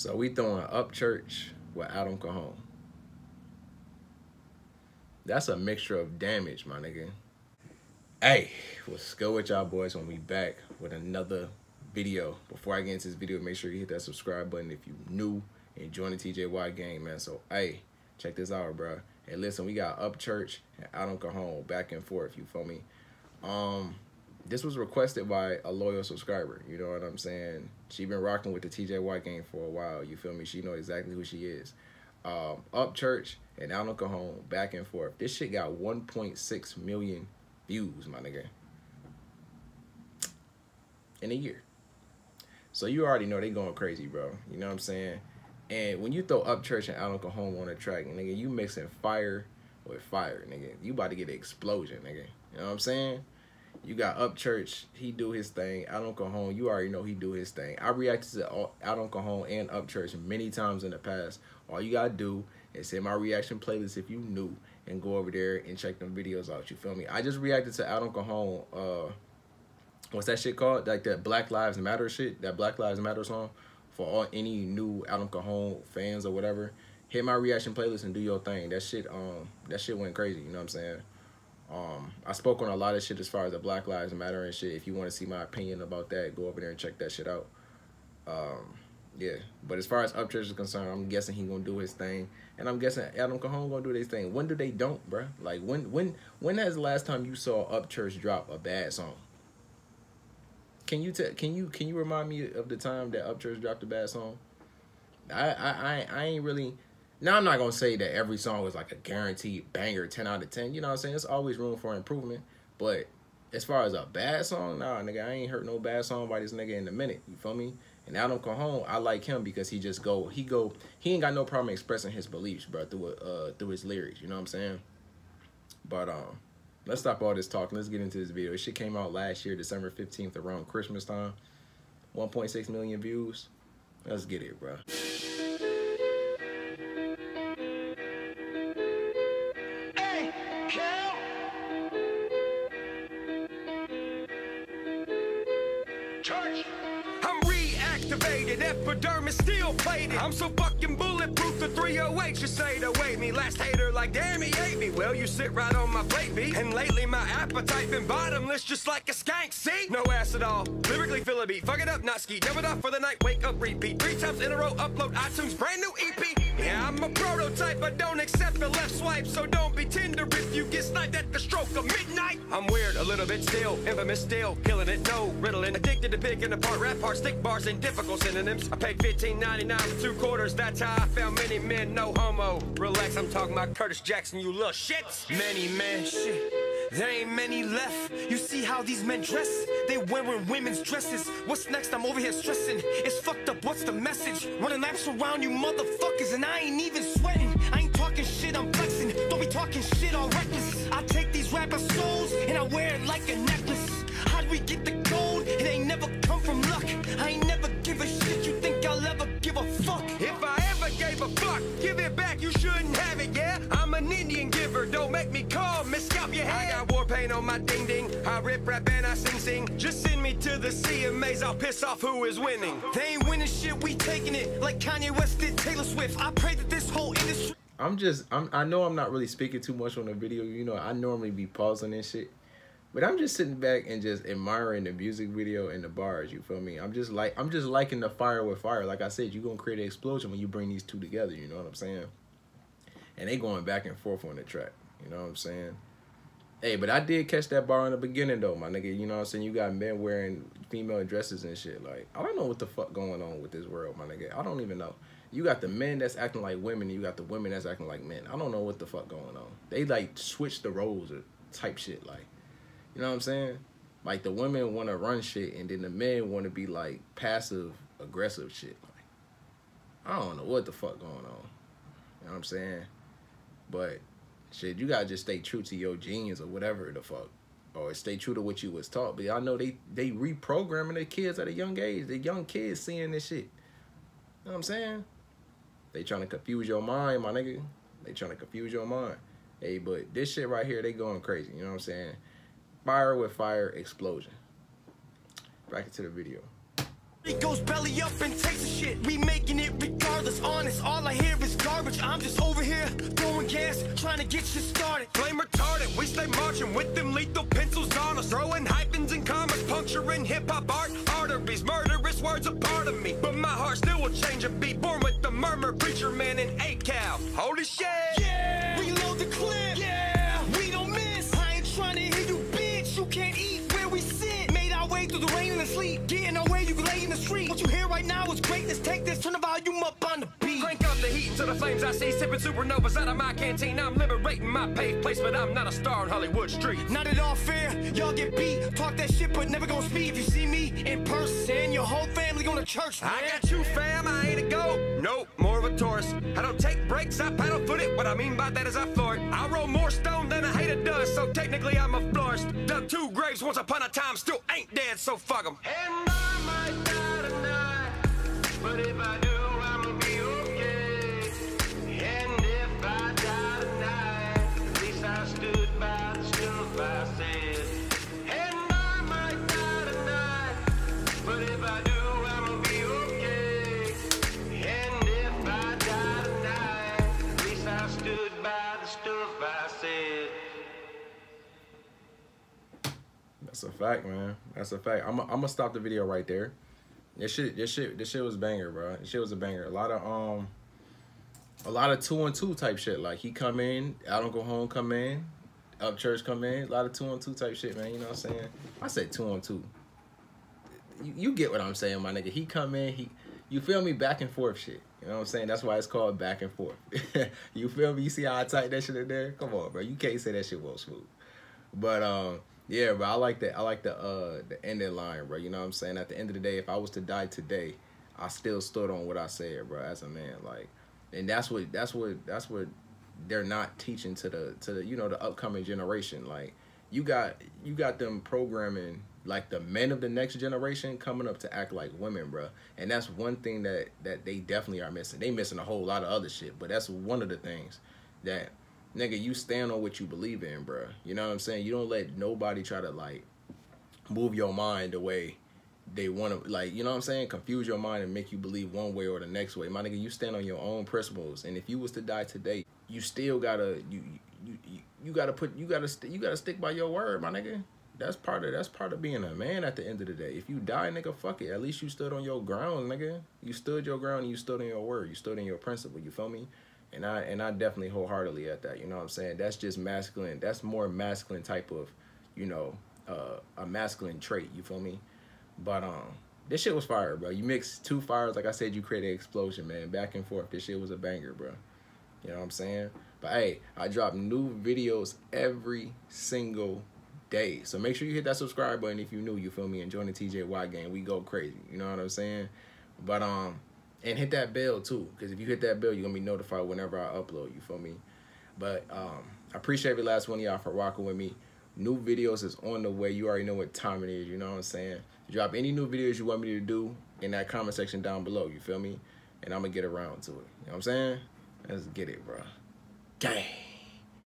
So we throwing Upchurch with Adam Calhoun. That's a mixture of damage, my nigga. Hey, what's good with y'all boys when we back with another video. Before I get into this video, make sure you hit that subscribe button if you new and join the TJY gang, man. So, hey, check this out, bro. Hey, listen, we got Upchurch and Adam Calhoun back and forth, you feel me? Um, this was requested by a loyal subscriber. You know what I'm saying? She been rocking with the TJY gang for a while. You feel me? She know exactly who she is. Um, Church and Adam Calhoun back and forth. This shit got 1.6 million views, my nigga, in a year. So you already know they going crazy, bro. You know what I'm saying? And when you throw Upchurch and Adam Calhoun on a track, nigga, you mixing fire with fire, nigga. You about to get an explosion, nigga. You know what I'm saying? You got Upchurch, he do his thing. Adam Calhoun, you already know he do his thing. I reacted to Adam Calhoun and Upchurch many times in the past. All you gotta do is hit my reaction playlist if you new and go over there and check them videos out. You feel me? I just reacted to Adam Calhoun. Uh, what's that shit called? Like that Black Lives Matter shit. That Black Lives Matter song. For all any new Adam Calhoun fans or whatever, hit my reaction playlist and do your thing. That shit, um, that shit went crazy. You know what I'm saying? Um, I spoke on a lot of shit as far as the Black Lives Matter and shit. If you want to see my opinion about that, go over there and check that shit out. Um, yeah, but as far as Upchurch is concerned, I'm guessing he gonna do his thing, and I'm guessing Adam Calhoun gonna do his thing. When do they don't, bruh? Like when when when has the last time you saw Upchurch drop a bad song? Can you tell? Can you can you remind me of the time that Upchurch dropped a bad song? I I I, I ain't really now I'm not gonna say that every song is like a guaranteed banger, ten out of ten. You know what I'm saying? There's always room for improvement. But as far as a bad song, nah, nigga, I ain't heard no bad song by this nigga in a minute. You feel me? And Adam Calhoun, I like him because he just go, he go, he ain't got no problem expressing his beliefs, bro, through uh through his lyrics. You know what I'm saying? But um, let's stop all this talking. Let's get into this video. This shit came out last year, December 15th, around Christmas time. 1.6 million views. Let's get it, bro. church. I'm real activated, epidermis still plated. I'm so fucking bulletproof, the 308 should say to wait me. Last hater like, damn, he ate me. Well, you sit right on my plate, B. And lately my appetite been bottomless, just like a skank, see? No ass at all, lyrically fill a beat. Fuck it up, not ski, jump it off for the night, wake up, repeat. Three times in a row, upload iTunes, brand new EP. Yeah, I'm a prototype, I don't accept the left swipe, so don't be tender if you get sniped at the stroke of midnight. I'm weird, a little bit still, infamous still, killing it, no riddling. Addicted to picking apart rap parts, stick bars, and difficult synonyms. I paid $15.99 for two quarters, that's how I found many men, no homo. Relax, I'm talking about Curtis Jackson, you little shits. Many men, shit. There ain't many left. You see how these men dress? They wearing women's dresses. What's next? I'm over here stressing. It's fucked up. What's the message? Running laps around you motherfuckers, and I ain't even sweating. I ain't talking shit. I'm flexing. Don't be talking shit all reckless. I take these rapper souls and I wear it like a necklace. How'd we get the shouldn't have it. Yeah, I'm an Indian giver. Don't make me call. Miss scalp your head. I got war paint on my ding ding. I rip rap and I sing sing. Just send me to the CMAs. I'll piss off who is winning. They ain't winning shit. We taking it like Kanye West did Taylor Swift. I pray that this whole industry. I'm just I'm I know I'm not really speaking too much on the video. You know, I normally be pausing and shit. But I'm just sitting back and just admiring the music video and the bars, you feel me? I'm just like I'm just liking the fire with fire. Like I said, you're gonna create an explosion when you bring these two together, you know what I'm saying? And they going back and forth on the track. You know what I'm saying? Hey, but I did catch that bar in the beginning though, my nigga. You know what I'm saying? You got men wearing female dresses and shit. Like, I don't know what the fuck going on with this world, my nigga. I don't even know. You got the men that's acting like women, and you got the women that's acting like men. I don't know what the fuck going on. They like switch the roles or type shit. Like, you know what I'm saying? Like the women want to run shit, and then the men want to be like passive aggressive shit. Like, I don't know what the fuck going on. You know what I'm saying? But shit, you gotta just stay true to your genes or whatever the fuck. Or stay true to what you was taught. But I know they they reprogramming their kids at a young age. The young kids seeing this shit. You know what I'm saying? They trying to confuse your mind, my nigga. They trying to confuse your mind. Hey, but this shit right here, they going crazy. You know what I'm saying? Fire with fire explosion. Back into the video. It goes belly up and takes a shit. We making it regardless, honest. All I hear is garbage. I'm just over here throwing gas, trying to get shit started. Flame retarded, we stay marching with them lethal pencils on us. Throwing hyphens and commas, puncturing hip hop art. Arteries, murderous words a part of me. But my heart still will change and be born with the murmur. Preacher man and a cow. Holy shit! Yeah! Reload the clip! Yeah! We don't miss! I ain't trying to hear you, bitch! You can't eat where we sit! Made our way through the rain and the sleet. Getting away, flames I see. Sipping supernovas out of my canteen. I'm liberating my paved place, but I'm not a star on Hollywood Street. Not at all fair. Y'all get beat. Talk that shit, but never gonna speak. If you see me in person, your whole family going to church. Man. I got you, fam. I ain't a go. Nope, more of a tourist. I don't take breaks. I paddle foot it. What I mean by that is I floor it. I roll more stone than a hater does, so technically I'm a florist. Dug two graves once upon a time, still ain't dead, so fuck 'em. And I might die tonight, but if I do, That's a fact, man. That's a fact. I'm gonna stop the video right there. This shit, this shit, this shit was banger, bro. This shit was a banger. A lot of um, a lot of two and two type shit. Like he come in, I don't go home, come in, Upchurch come in. A lot of two and two type shit, man. You know what I'm saying? I say two on two. You, you get what I'm saying, my nigga. He come in, he, you feel me? Back and forth shit. You know what I'm saying? That's why it's called back and forth. you feel me? You see how I type that shit in there? Come on, bro. You can't say that shit was smooth. But um, yeah, but I like that. I like the uh the ending line, bro. You know what I'm saying? At the end of the day, if I was to die today, I still stood on what I said, bro. As a man, like, and that's what that's what that's what they're not teaching to the to the you know the upcoming generation. Like, you got you got them programming like the men of the next generation coming up to act like women, bro. And that's one thing that that they definitely are missing. They missing a whole lot of other shit, but that's one of the things that nigga you stand on what you believe in, bro. You know what I'm saying? You don't let nobody try to like move your mind the way they want to like you know what I'm saying? Confuse your mind and make you believe one way or the next way. My nigga you stand on your own principles. And if you was to die today you still gotta you you you, you gotta put you gotta you gotta stick by your word my nigga. That's part of that's part of being a man at the end of the day. If you die nigga fuck it. At least you stood on your ground nigga. You stood your ground and you stood on your word. You stood in your principle you feel me and I and I definitely wholeheartedly at that you know what I'm saying that's just masculine that's more masculine type of you know uh, a masculine trait you feel me but um, this shit was fire, bro. You mix two fires, like I said, you create an explosion, man. Back and forth. This shit was a banger, bro. You know what I'm saying? But hey, I drop new videos every single day. So make sure you hit that subscribe button if you new, you feel me, and join the TJY gang. We go crazy. You know what I'm saying? But um and hit that bell too. Cause if you hit that bell, you're gonna be notified whenever I upload, you feel me? But um I appreciate every last one of y'all for rocking with me. New videos is on the way. You already know what time it is, you know what I'm saying? Drop any new videos you want me to do in that comment section down below, you feel me? And I'm gonna get around to it. You know what I'm saying? Let's get it, bro. Gang.